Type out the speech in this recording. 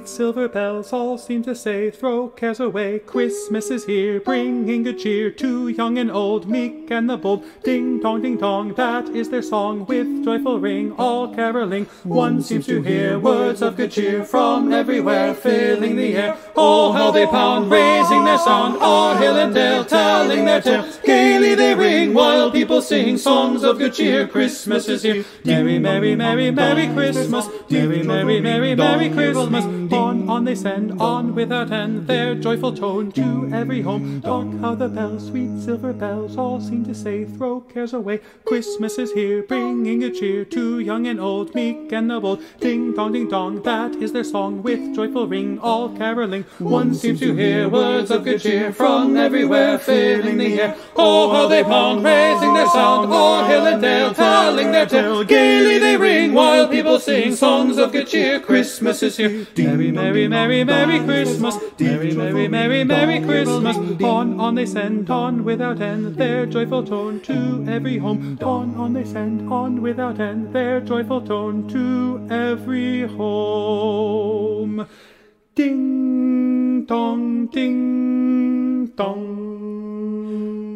sweet silver bells, all seem to say, Throw cares away, Christmas is here, bringing good cheer to young and old, meek and the bold. Ding dong, ding dong, that is their song, with joyful ring, all caroling. One seems to hear words of good cheer from everywhere, filling the air. Oh, how they pound, raising their sound, o'er hill and dale, telling their tale. Gaily they ring, while people sing songs of good cheer. Christmas is here. Merry, merry, merry, merry Christmas. Merry, merry, merry, merry Christmas. On, they send, on without end, their joyful tone to every home. Hark how the bells, sweet silver bells, all seem to say, throw cares away. Christmas is here, bringing a cheer to young and old, meek and the bold. Ding dong, ding dong, that is their song, with joyful ring, all caroling. One seems to hear words of good cheer from everywhere, filling the air. Oh, how they pound, raising their sound, o'er hill and dale, telling their tale. Gaily they ring, while people sing songs of good cheer. Christmas is here. merry, Merry, merry, merry, merry Christmas. Merry, merry, merry, merry Christmas. On, on they send, on without end, their joyful tone to every home. On, on they send, on without end, their joyful tone to every home. Ding dong, ding dong.